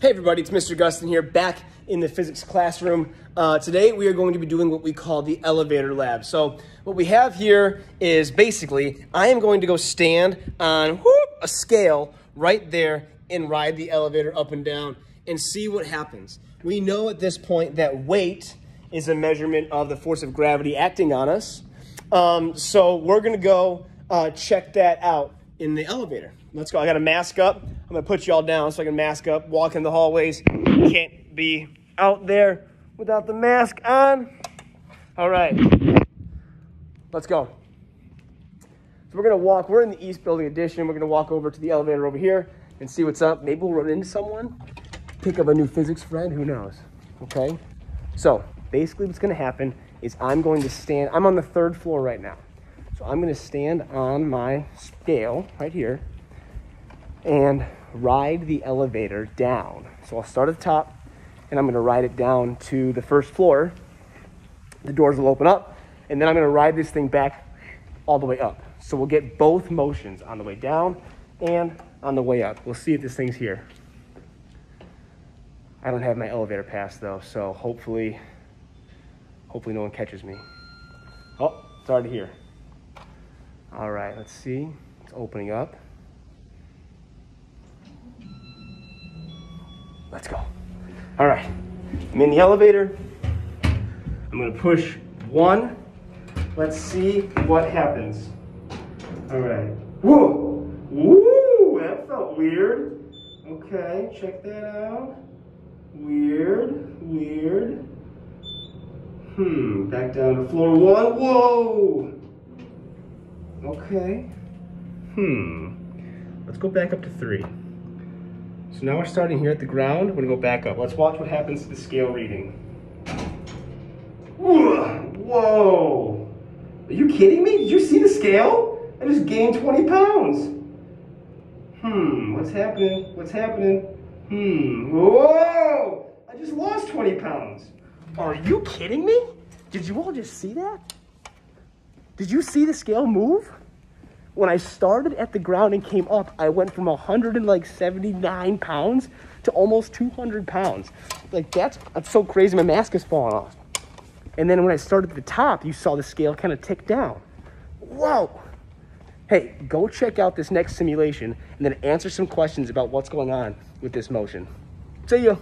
Hey everybody, it's Mr. Gustin here, back in the physics classroom. Uh, today we are going to be doing what we call the elevator lab. So what we have here is basically, I am going to go stand on whoop, a scale right there and ride the elevator up and down and see what happens. We know at this point that weight is a measurement of the force of gravity acting on us. Um, so we're gonna go uh, check that out in the elevator. Let's go. I got a mask up. I'm gonna put you all down so I can mask up, walk in the hallways. Can't be out there without the mask on. All right, let's go. So we're gonna walk, we're in the East Building Addition. We're gonna walk over to the elevator over here and see what's up. Maybe we'll run into someone, pick up a new physics friend, who knows, okay? So basically what's gonna happen is I'm going to stand, I'm on the third floor right now. So I'm gonna stand on my scale right here and ride the elevator down. So I'll start at the top and I'm gonna ride it down to the first floor. The doors will open up and then I'm gonna ride this thing back all the way up. So we'll get both motions on the way down and on the way up. We'll see if this thing's here. I don't have my elevator pass though, so hopefully, hopefully no one catches me. Oh, it's already here. All right, let's see. It's opening up. Let's go. All right, I'm in the elevator. I'm gonna push one. Let's see what happens. All right. Whoa, woo, that felt weird. Okay, check that out. Weird, weird. Hmm, back down to floor one. Whoa. Okay. Hmm. Let's go back up to three. So now we're starting here at the ground. We're gonna go back up. Let's watch what happens to the scale reading. Whoa! Are you kidding me? Did you see the scale? I just gained 20 pounds. Hmm, what's happening? What's happening? Hmm, whoa! I just lost 20 pounds. Are you kidding me? Did you all just see that? Did you see the scale move? When I started at the ground and came up, I went from 179 pounds to almost 200 pounds. Like that's, that's so crazy. My mask is falling off. And then when I started at the top, you saw the scale kind of tick down. Whoa. Hey, go check out this next simulation and then answer some questions about what's going on with this motion. See ya.